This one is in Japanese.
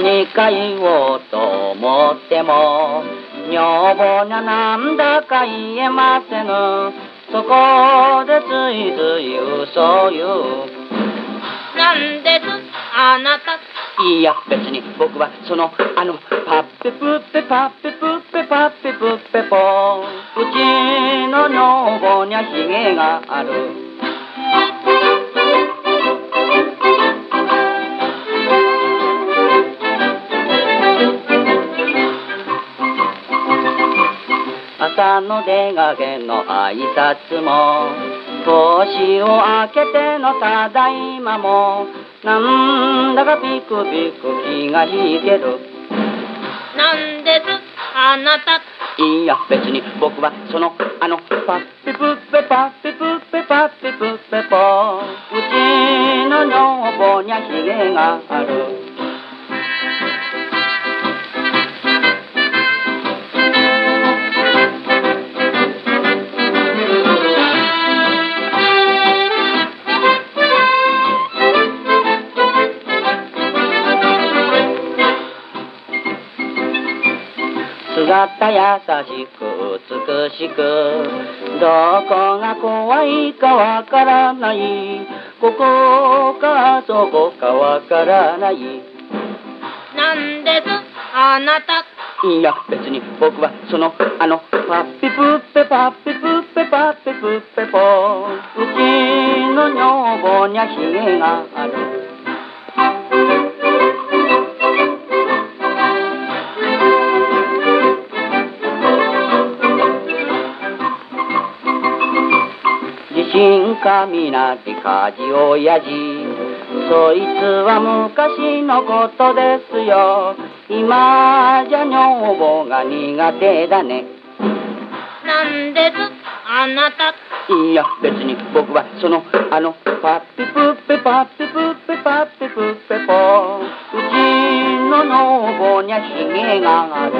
にか言おうと思っても女房にゃなんだか言えませぬ。そこでついつい嘘を言う。なんですあなた。いや別に。僕はそのあのパッペプッペパッペプッペパッペプッペポうちの女房にゃひげがある朝の出がけの挨拶も年を明けてのただいまもなんだかピクピク気が引ける。なんですあなた。いや別に僕はそのあのパッピプッペパッピプッペパッピプッペポうちの女房にゃひげがある姿優しく美しくどこが怖いかわからないここかそこかわからないなんですあなた。いや別に僕はそのあのパッピプッペパッピプッペパッピプッペポ。うちの女房にゃひげがある地震かみなき火事親父そいつは昔のことですよ。今じゃ女房が苦手だね。なんですあなた。いや別に僕はそのあのパッピプッペパッピプッペパッピプッペポ。うちの女房にゃひげがある